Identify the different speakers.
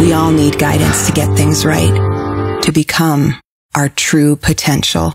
Speaker 1: We all need guidance to get things right, to become our true potential.